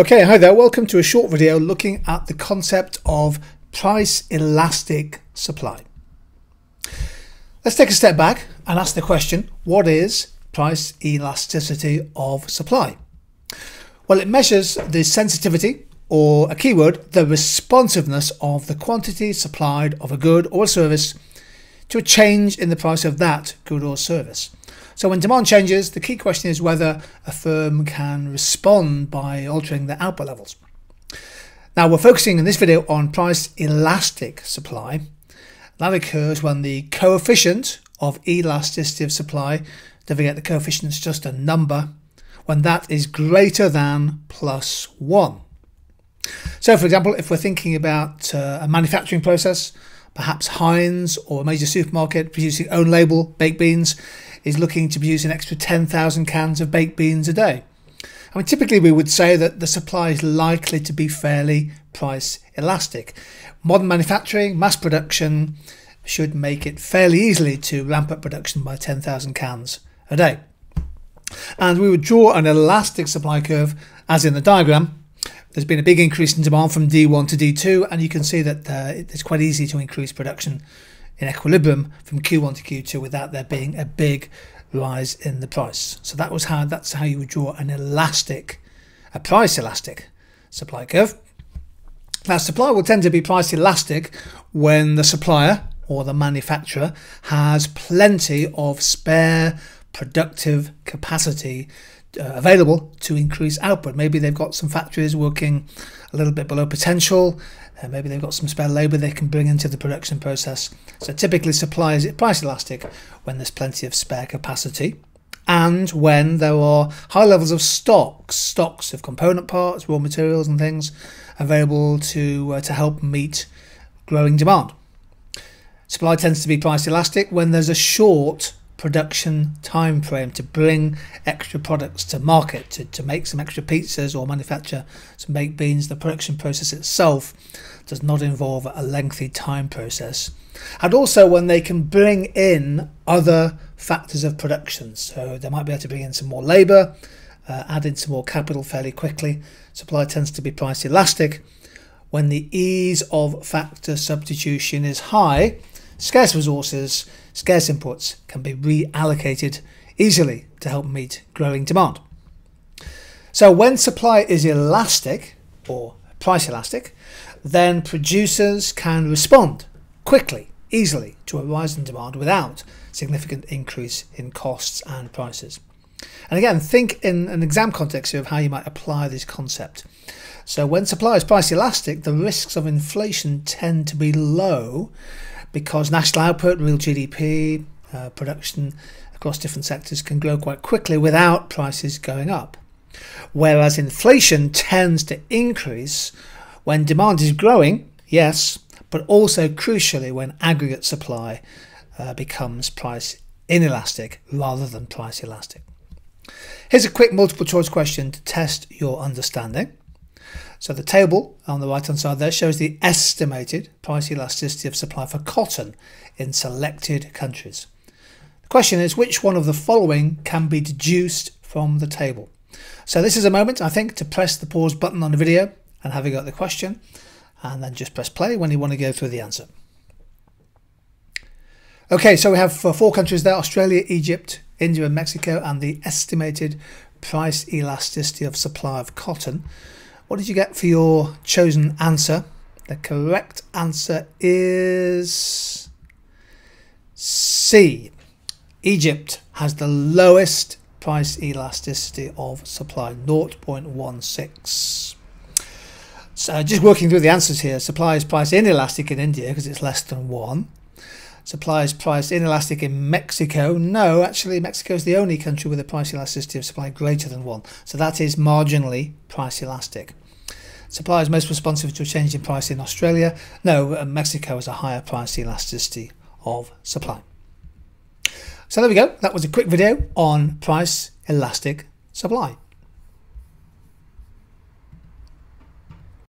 Okay, hi there. Welcome to a short video looking at the concept of price elastic supply. Let's take a step back and ask the question, what is price elasticity of supply? Well, it measures the sensitivity or a keyword, the responsiveness of the quantity supplied of a good or service to a change in the price of that good or service. So when demand changes, the key question is whether a firm can respond by altering their output levels. Now we're focusing in this video on price elastic supply. That occurs when the coefficient of elasticity of supply, don't forget the coefficient is just a number, when that is greater than plus 1. So for example, if we're thinking about uh, a manufacturing process, perhaps Heinz or a major supermarket producing own label baked beans is looking to produce an extra 10,000 cans of baked beans a day. I mean, typically we would say that the supply is likely to be fairly price elastic. Modern manufacturing, mass production should make it fairly easily to ramp up production by 10,000 cans a day. And we would draw an elastic supply curve as in the diagram there's been a big increase in demand from D1 to D2, and you can see that uh, it's quite easy to increase production in equilibrium from Q1 to Q2 without there being a big rise in the price. So that was how that's how you would draw an elastic, a price elastic supply curve. Now supply will tend to be price elastic when the supplier or the manufacturer has plenty of spare productive capacity uh, available to increase output. Maybe they've got some factories working a little bit below potential. Uh, maybe they've got some spare labour they can bring into the production process. So typically supply is price elastic when there's plenty of spare capacity and when there are high levels of stocks, stocks of component parts, raw materials and things available to, uh, to help meet growing demand. Supply tends to be price elastic when there's a short production time frame to bring extra products to market to, to make some extra pizzas or manufacture some baked beans. The production process itself does not involve a lengthy time process. And also when they can bring in other factors of production. So they might be able to bring in some more labor uh, add in some more capital fairly quickly. Supply tends to be price elastic. When the ease of factor substitution is high scarce resources scarce inputs can be reallocated easily to help meet growing demand. So when supply is elastic or price elastic, then producers can respond quickly, easily to a rise in demand without significant increase in costs and prices. And again, think in an exam context here of how you might apply this concept. So when supply is price elastic, the risks of inflation tend to be low because national output, and real GDP, uh, production across different sectors can grow quite quickly without prices going up. Whereas inflation tends to increase when demand is growing, yes, but also crucially when aggregate supply uh, becomes price inelastic rather than price elastic. Here's a quick multiple choice question to test your understanding. So the table on the right hand side there shows the estimated price elasticity of supply for cotton in selected countries. The question is which one of the following can be deduced from the table? So this is a moment I think to press the pause button on the video and have a go at the question and then just press play when you want to go through the answer. Okay, so we have uh, four countries there, Australia, Egypt, India and Mexico and the estimated price elasticity of supply of cotton. What did you get for your chosen answer? The correct answer is C. Egypt has the lowest price elasticity of supply, 0.16. So just working through the answers here, supply is price inelastic in India because it's less than 1. Supply is price inelastic in Mexico. No, actually Mexico is the only country with a price elasticity of supply greater than 1. So that is marginally price elastic. Supply is most responsive to a change in price in Australia. No, uh, Mexico has a higher price elasticity of supply. So there we go. That was a quick video on price elastic supply.